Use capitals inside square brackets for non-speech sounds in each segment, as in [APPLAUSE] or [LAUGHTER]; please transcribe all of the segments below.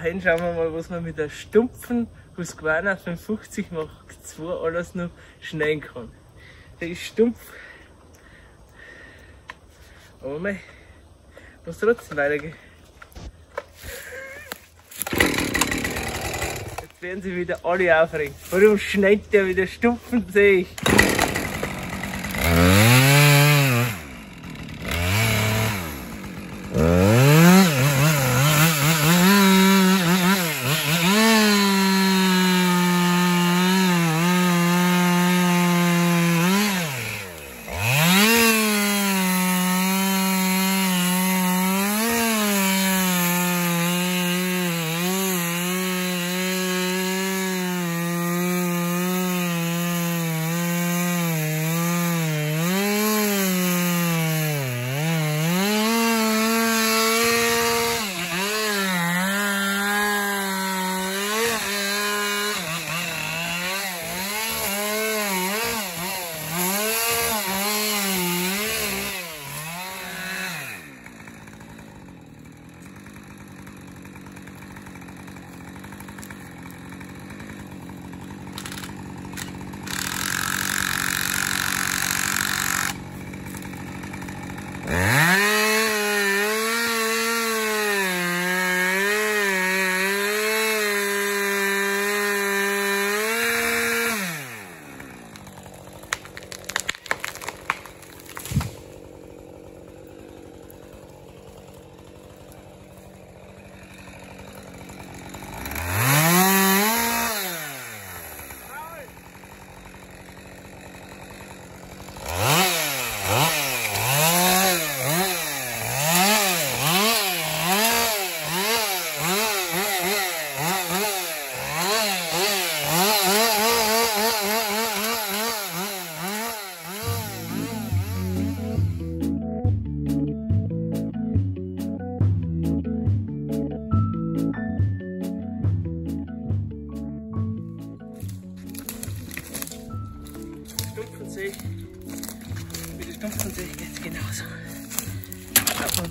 Heute schauen wir mal, was man mit der stumpfen Husqvarna 550 Mark 2 alles noch schneiden kann. Der ist stumpf. Aber mei, muss trotzdem weitergehen. Jetzt werden sie wieder alle aufregen. Warum schneidet der wieder stumpfen, sehe ich.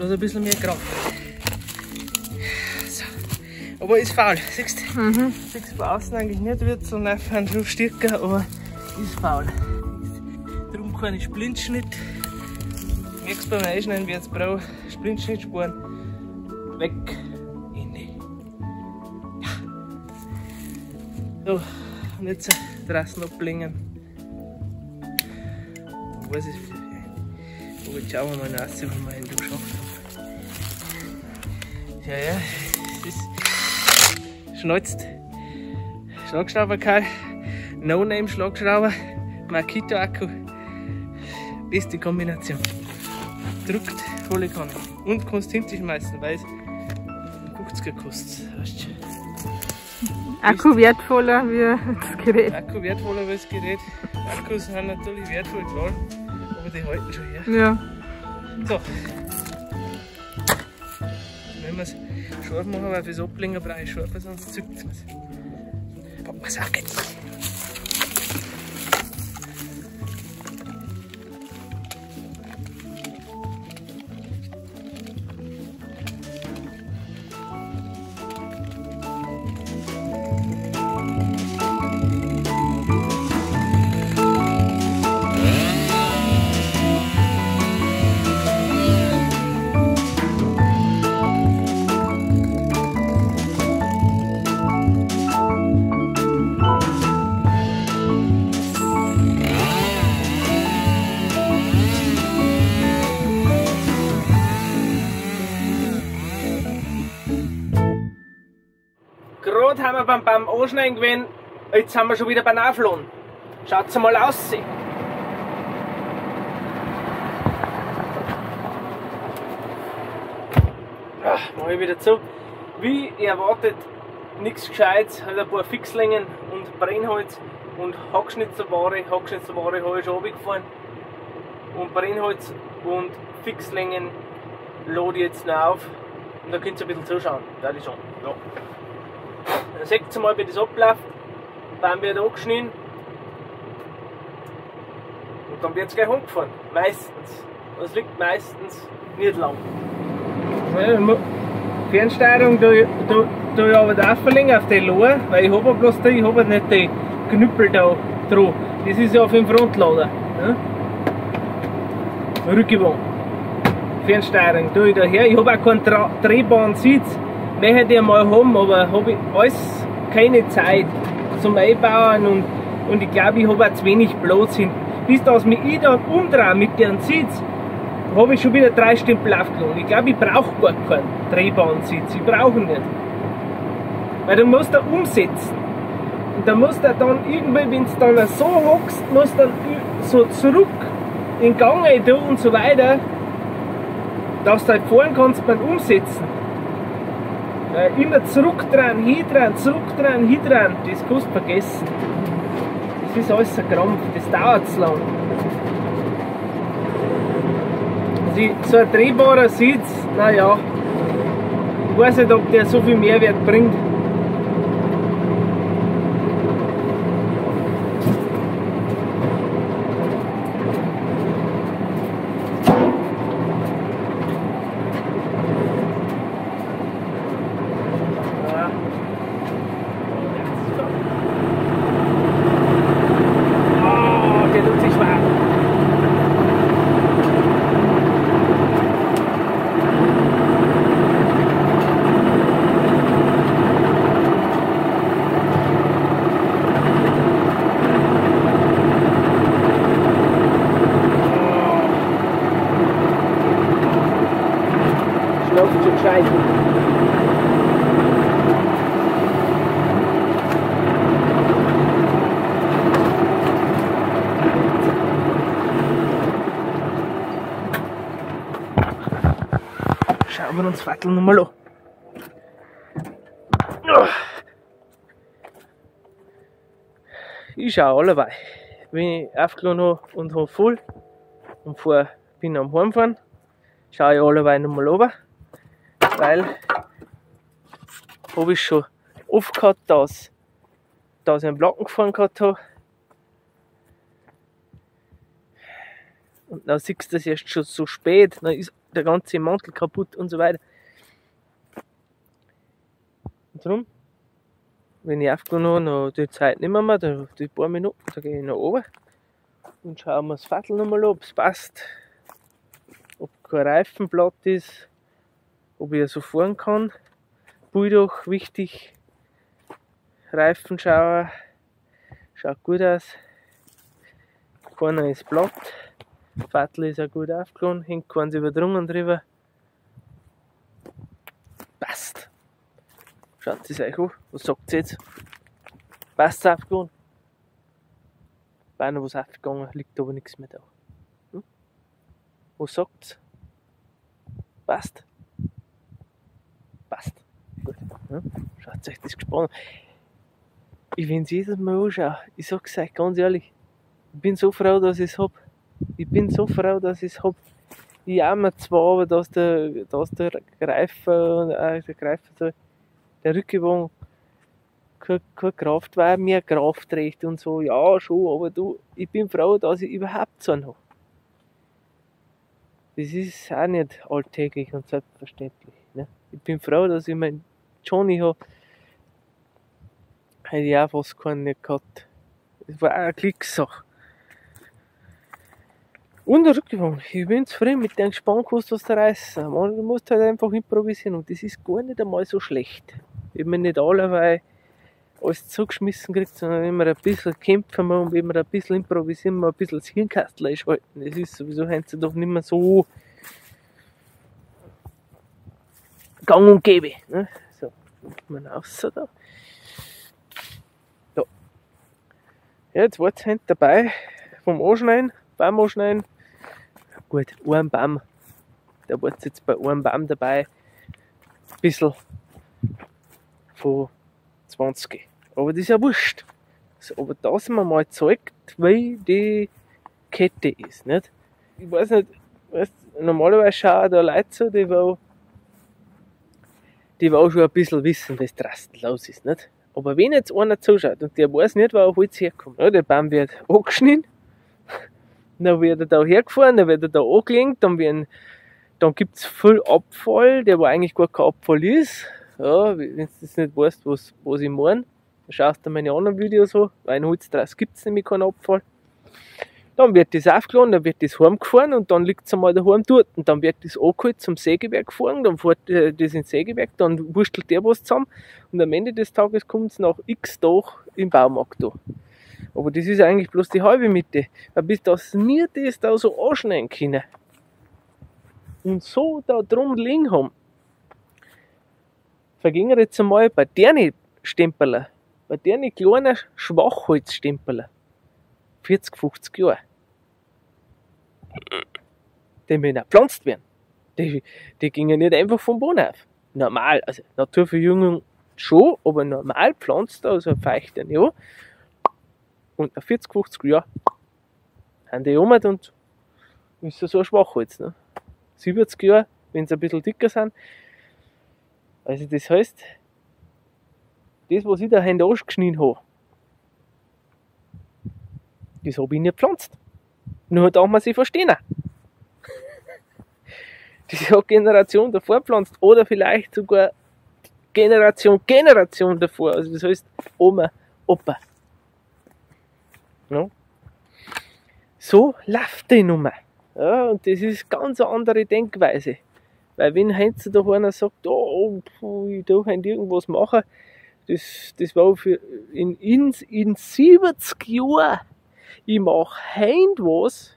Bloß ein bisschen mehr Kraft. So. Aber ist faul, siehst du? Mhm. Siehst du von außen eigentlich nicht, wird so einfach schon stärker, aber ist faul. Darum keine Splintschnitt. Merkst beim Einschneiden, wie jetzt brauche, Splintschnittspuren weg. In die. Ja. So, und jetzt draußen ablegen. Was ist Oh, jetzt schauen wir mal nach, wie wir ihn haben. Ja, ja, es ist schneuzt. Schlagschrauber kein No-Name Schlagschrauber, Makito Akku. Beste Kombination. Druckt volle Kanne. Und kannst hinter schmeißen, weil es 50er kostet. Weißt du? Akku wertvoller wie das Gerät. Akku wertvoller als das Gerät. Akkus sind natürlich wertvoll, klar, aber die halten schon her. Ja. So. Wir es scharf machen, weil fürs Ablegen brauche ich scharf, sonst zückt es es auch jetzt. Beim, beim Anschneiden gewesen, jetzt sind wir schon wieder beim Aufladen. Schaut's mal aus. Ach, mach ich wieder zu. Wie erwartet, nichts Gescheites, halt ein paar Fixlängen und Brennholz und Hackschnitzerware. Hackschnitzerware habe ich schon runtergefahren. Und Brennholz und Fixlängen lade ich jetzt noch auf. Und da könnt ihr ein bisschen zuschauen. Das ist schon. Ja. Seht ihr mal, wie das abläuft. Dann wird angeschnitten. Und dann wird es gleich umgefahren. Meistens. Das liegt meistens nicht lang. Fernsteuerung tue tu, tu ich aber da verlängern auf die Lohe, weil ich habe bloß die, ich habe nicht die Knüppel da dran. Das ist ja auf dem Frontlader. Ne? Rückgewohnt. Fernsteuerung tue ich da her. Ich habe auch keinen drehbaren Sitz. Möchte ich mal haben, aber habe ich alles keine Zeit zum Einbauen und, und ich glaube, ich habe auch zu wenig Platz hinten. Bis dass mich ich dann umdrehe mit dem Sitz, habe ich schon wieder drei Stempel aufgenommen. Ich glaube, ich brauche gar keinen drehbaren Sitz. Ich brauche ihn nicht. Weil du musst da umsetzen. Und da musst du dann irgendwie, wenn es dann so hockst, musst du dann so zurück in Gang und so weiter, dass du halt fahren kannst beim Umsetzen. Äh, immer zurückdrehen, hindrehen, zurückdrehen, hindrehen, das kannst du vergessen. Das ist alles ein Krampf, das dauert zu lang. Also so ein drehbarer Sitz, naja, ich weiß nicht, ob der so viel Mehrwert bringt. wir uns Fatteln nochmal an. Ich schaue allebei. Wenn ich aufgeladen habe und habe voll und fahr, bin am Heimfahren, schaue ich allebei nochmal runter, weil habe ich schon oft gehabt, dass, dass ich einen Platten gefahren gehabt habe. Und dann siehst du das erst schon so spät, dann ist der ganze Mantel kaputt und so weiter. Und darum, wenn ich aufgenommen habe, noch die Zeit nicht mehr, da, die paar Minuten, da gehe ich nach oben und schaue mir das Fattel nochmal an, ob es passt, ob kein Reifenblatt ist, ob ich so fahren kann. Bulldog, wichtig, Reifenschauer, schaut gut aus, keiner ist platt. Fattel ist auch gut aufgeladen, hängt keins überdrungen drüber. Passt. Schaut es euch an. Was sagt ihr jetzt? Passt es aufgeladen? Beinahe was aufgegangen, liegt aber nichts mehr da. Hm? Was sagt's? Passt? Passt. Gut. Hm? Schaut euch das gespannt Ich will es jedes Mal anschauen. Ich sag's euch ganz ehrlich. Ich bin so froh, dass ich es habe ich bin so froh, dass ich es habe. Ich jammer zwar, aber dass der, dass der Greifer, äh, der Greifer, so, der Rückgewogen keine, keine Kraft war, mehr Kraftrecht und so. Ja, schon, aber du, ich bin froh, dass ich überhaupt so einen habe. Das ist auch nicht alltäglich und selbstverständlich. Ne? Ich bin froh, dass ich meinen Johnny habe. Hätte ich auch fast keinen nicht gehabt. Das war auch eine Glückssache. Und rückgewogen. Ich bin zufrieden mit dem Gespannkurs, was da reißen. Man, du musst halt einfach improvisieren und das ist gar nicht einmal so schlecht. Wenn man nicht allerweil alles zugeschmissen kriegt, sondern man ein bisschen kämpfen muss und wenn man ein bisschen improvisieren muss, ein bisschen das Hirnkastel einschalten. Das ist sowieso heute doch nicht mehr so gang und gäbe. Ne? So, man raus da. Ja, jetzt war es dabei vom Anschneiden, beim Anschneiden Gut, ein Baum, der war jetzt bei einem Baum dabei, ein bisschen von 20. Aber das ist ja wurscht. Aber dass man mal zeigt, wie die Kette ist. Nicht? Ich weiß nicht, weißt, normalerweise schauen da Leute so, die wollen, die wollen schon ein bisschen wissen, was draußen los ist. Nicht? Aber wenn jetzt einer zuschaut und der weiß nicht, wo er Holz herkommt, ja, der Baum wird angeschnitten dann wird er da hergefahren, dann wird er da angelegt, dann werden Dann gibt es viel Abfall, der wo eigentlich gar kein Abfall ist. Ja, wenn du das nicht weißt, was, was ich meine, dann schaust du meine anderen Videos an, weil in Holztrass gibt es nämlich keinen Abfall. Dann wird das aufgeladen, dann wird das heimgefahren und dann liegt es einmal daheim dort. Und dann wird das angeholt zum Sägewerk gefahren, dann fährt äh, das ins Sägewerk, dann wurstelt der was zusammen und am Ende des Tages kommt es nach x Tagen im Baumarkt da. Aber das ist eigentlich bloß die halbe Mitte. Bis das nie das da so anschneiden können und so da drum liegen haben, vergingen jetzt einmal bei deren Stempeln, bei deren kleinen Schwachholzstempeln 40, 50 Jahre die müssen auch gepflanzt werden. Die, die gingen nicht einfach vom Boden auf. Normal, also Naturverjüngung schon, aber normal pflanzt also feuchten, ja. Und nach 40, 50 Jahren haben die um und ist so ein Schwachholz. Ne? 70 Jahre, wenn sie ein bisschen dicker sind. Also das heißt, das, was ich da Hände ausgeschnitten habe, das habe ich nicht gepflanzt. Nur da man sie verstehen [LAUGHS] die hat Generation davor pflanzt oder vielleicht sogar Generation, Generation davor. Also das heißt Oma, Opa. Ja. So läuft die Nummer. Ja, und das ist ganz eine andere Denkweise. Weil wenn Heinz da einer sagt, oh, ich darf irgendwas machen, das, das war für in, in, in 70 Jahren, ich mache Heint was,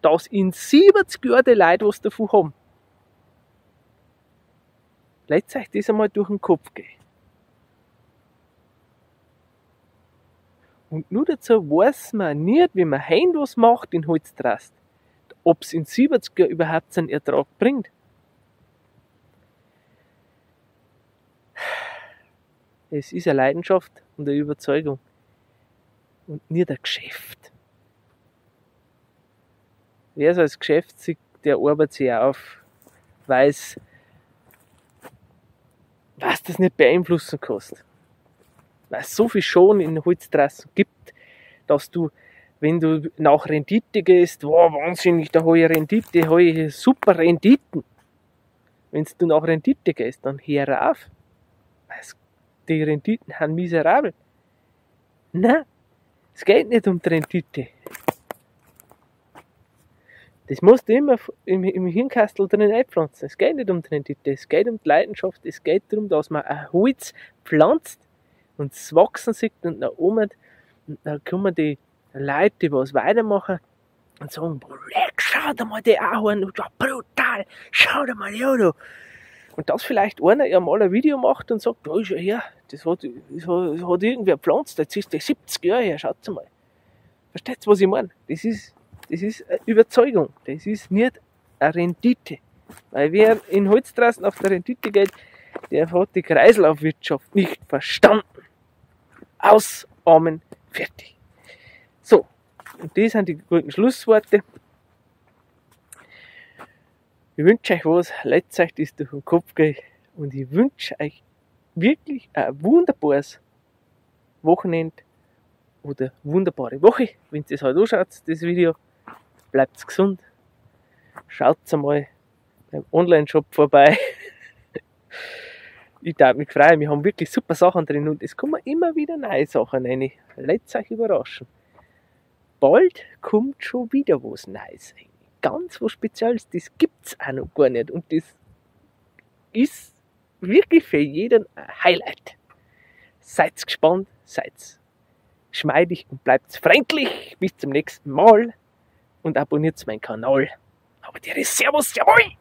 dass in 70 Jahren die Leute was davon haben. Lasst euch das einmal durch den Kopf gehen. Und nur dazu weiß man nicht, wie man heim was macht in Holztrast, ob es in 70 Jahren überhaupt seinen Ertrag bringt. Es ist eine Leidenschaft und eine Überzeugung und nicht ein Geschäft. Wer es als Geschäft sieht, der arbeitet sich auf, weiß, was das nicht beeinflussen kannst. Weil es so viel schon in Holztrassen gibt, dass du, wenn du nach Rendite gehst, wow, wahnsinnig, da habe ich Rendite, habe ich super Renditen. Wenn du nach Rendite gehst, dann hör auf. Die Renditen sind miserabel. Nein, es geht nicht um die Rendite. Das musst du immer im, im Hirnkastel drin einpflanzen. Es geht nicht um die Rendite, es geht um die Leidenschaft, es geht darum, dass man ein Holz pflanzt und es wachsen sieht und nach oben, und dann kommen die Leute, die was weitermachen und sagen, leck, schau dir mal die Ahorn, ja, brutal, schau dir mal die an. Und dass vielleicht einer mal ein Video macht und sagt, da ist ja her, das hat, das hat, das hat irgendwer gepflanzt, jetzt ist der 70 Jahre her, schaut mal. Versteht ihr, was ich meine? Das ist, das ist eine Überzeugung. Das ist nicht eine Rendite. Weil wer in Holztrassen auf der Rendite geht, der hat die Kreislaufwirtschaft nicht verstanden. Ausarmen, fertig. So, und das sind die guten Schlussworte. Ich wünsche euch was, lasst euch das durch den Kopf gehen und ich wünsche euch wirklich ein wunderbares Wochenende oder wunderbare Woche, wenn ihr es halt anschaut, das Video bleibt gesund. Schaut mal beim Online-Shop vorbei. [LAUGHS] ich darf mich freuen, wir haben wirklich super Sachen drin und es kommen immer wieder neue Sachen rein. Lasst euch überraschen. Bald kommt schon wieder was Neues rein. Ganz was Spezielles, das gibt es auch noch gar nicht und das ist wirklich für jeden ein Highlight. Seid gespannt, seid geschmeidig und bleibt freundlich. Bis zum nächsten Mal und abonniert meinen Kanal. Aber der ist Servus, jawohl!